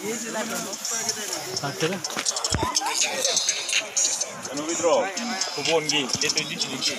Ano withdraw? Kubon gi. Dito dito dito.